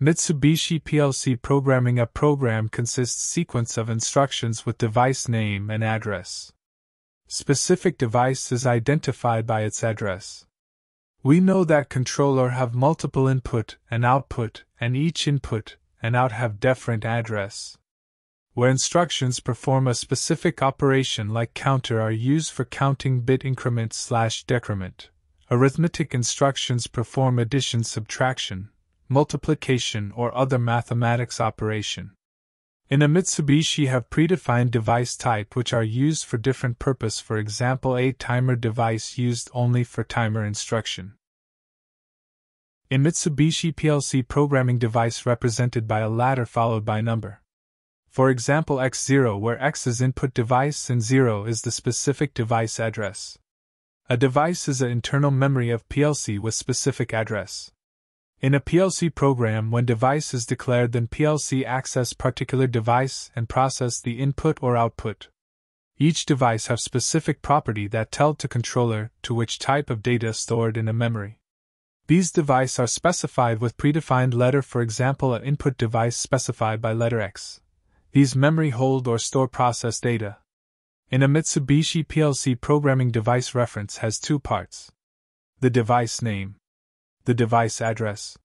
Mitsubishi PLC programming a program consists sequence of instructions with device name and address. Specific device is identified by its address. We know that controller have multiple input and output and each input and out have different address. Where instructions perform a specific operation like counter are used for counting bit increment slash decrement. Arithmetic instructions perform addition subtraction, multiplication or other mathematics operation. In a Mitsubishi have predefined device type which are used for different purpose for example a timer device used only for timer instruction. In Mitsubishi PLC programming device represented by a ladder followed by number. For example X0 where X is input device and 0 is the specific device address. A device is an internal memory of PLC with specific address. In a PLC program, when device is declared, then PLC access particular device and process the input or output. Each device have specific property that tell to controller to which type of data stored in a memory. These device are specified with predefined letter for example an input device specified by letter X. These memory hold or store process data. In a Mitsubishi PLC programming device reference has two parts. The device name the device address.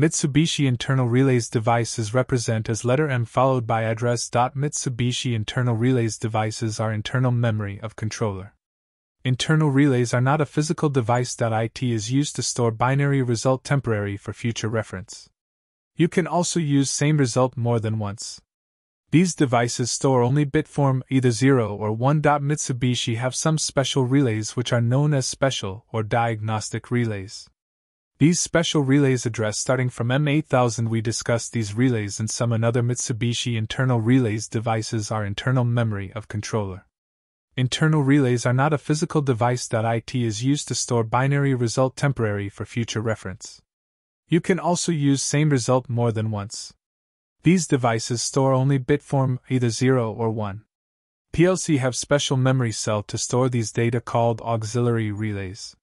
Mitsubishi Internal Relays devices represent as letter M followed by address. Mitsubishi Internal Relays devices are internal memory of controller. Internal relays are not a physical device. It is used to store binary result temporary for future reference. You can also use same result more than once. These devices store only bit form either 0 or 1. Mitsubishi have some special relays which are known as special or diagnostic relays. These special relays address starting from M8000 we discussed these relays and some another Mitsubishi internal relays devices are internal memory of controller. Internal relays are not a physical device. that It is used to store binary result temporary for future reference. You can also use same result more than once. These devices store only bit form, either 0 or 1. PLC have special memory cell to store these data called auxiliary relays.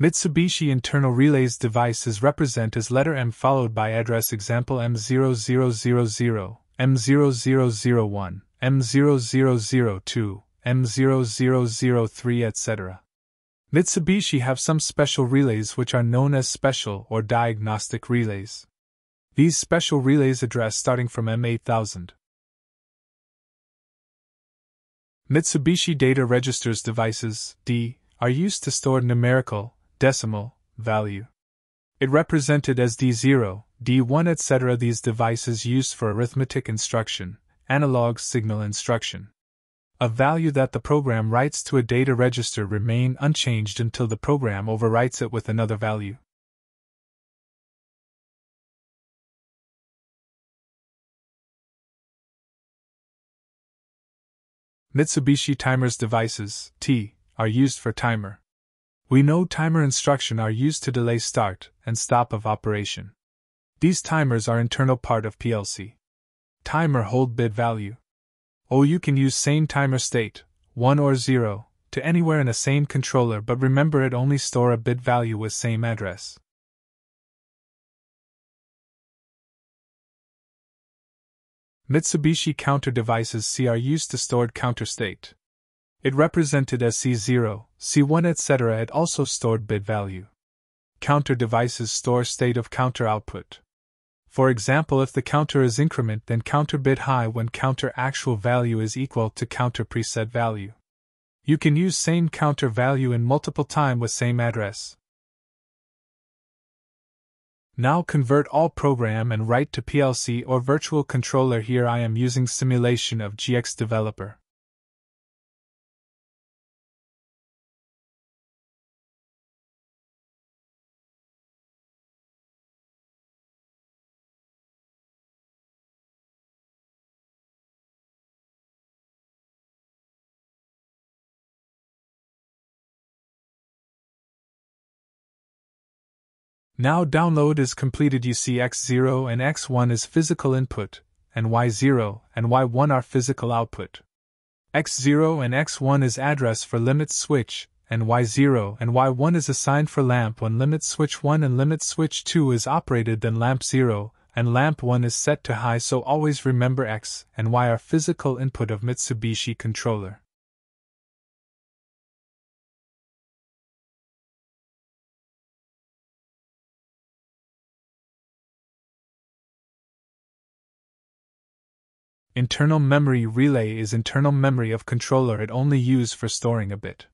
Mitsubishi internal relays devices represent as letter M followed by address example M0000, M0001, M0002, M0003 etc. Mitsubishi have some special relays which are known as special or diagnostic relays. These special relays address starting from M8000. Mitsubishi Data Registers devices, D, are used to store numerical, decimal, value. It represented as D0, D1, etc. These devices used for arithmetic instruction, analog signal instruction. A value that the program writes to a data register remain unchanged until the program overwrites it with another value. Mitsubishi Timers devices, T, are used for timer. We know timer instruction are used to delay start and stop of operation. These timers are internal part of PLC. Timer hold bit value. Oh, you can use same timer state, 1 or 0, to anywhere in a same controller but remember it only store a bit value with same address. Mitsubishi counter devices C are used to stored counter state. It represented as C0, C1, etc. It also stored bit value. Counter devices store state of counter output. For example, if the counter is increment, then counter bit high when counter actual value is equal to counter preset value. You can use same counter value in multiple time with same address. Now convert all program and write to PLC or virtual controller. Here I am using simulation of GX Developer. Now download is completed. You see X0 and X1 is physical input, and Y0 and Y1 are physical output. X0 and X1 is address for limit switch, and Y0 and Y1 is assigned for lamp when limit switch 1 and limit switch 2 is operated then lamp 0 and lamp 1 is set to high so always remember X and Y are physical input of Mitsubishi controller. Internal memory relay is internal memory of controller it only used for storing a bit.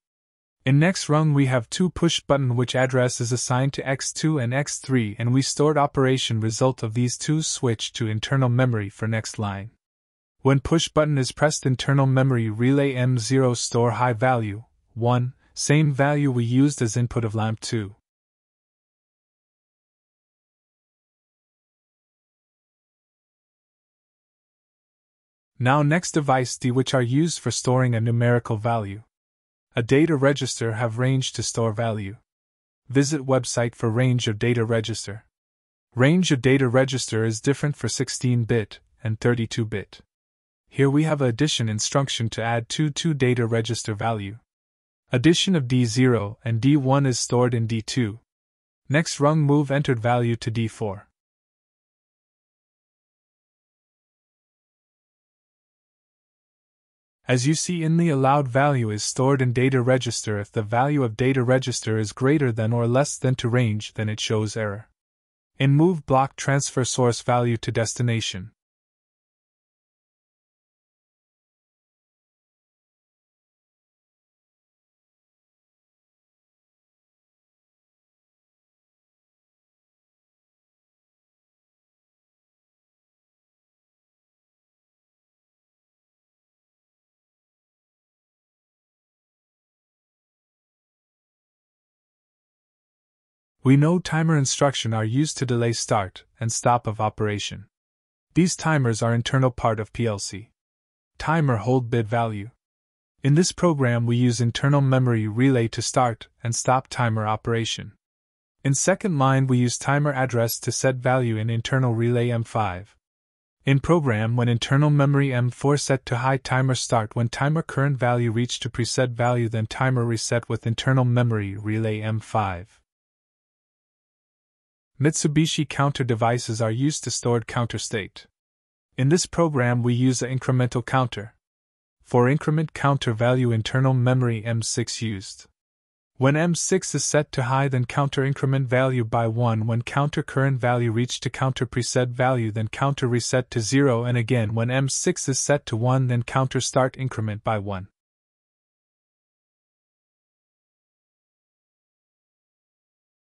In next rung we have two push button which address is assigned to X2 and X3 and we stored operation result of these two switch to internal memory for next line. When push button is pressed internal memory relay M0 store high value, 1, same value we used as input of lamp 2. Now next device D which are used for storing a numerical value. A data register have range to store value. Visit website for range of data register. Range of data register is different for 16-bit and 32-bit. Here we have a addition instruction to add two two data register value. Addition of D0 and D1 is stored in D2. Next rung move entered value to D4. As you see in the allowed value is stored in data register if the value of data register is greater than or less than to range then it shows error. In move block transfer source value to destination. We know timer instruction are used to delay start and stop of operation. These timers are internal part of PLC. Timer hold bit value. In this program we use internal memory relay to start and stop timer operation. In second line we use timer address to set value in internal relay M5. In program when internal memory M4 set to high timer start when timer current value reach to preset value then timer reset with internal memory relay M5. Mitsubishi counter devices are used to stored counter state. In this program, we use an incremental counter. For increment counter value, internal memory M6 used. When M6 is set to high, then counter increment value by 1. When counter current value reach to counter preset value, then counter reset to 0. And again, when M6 is set to 1, then counter start increment by 1.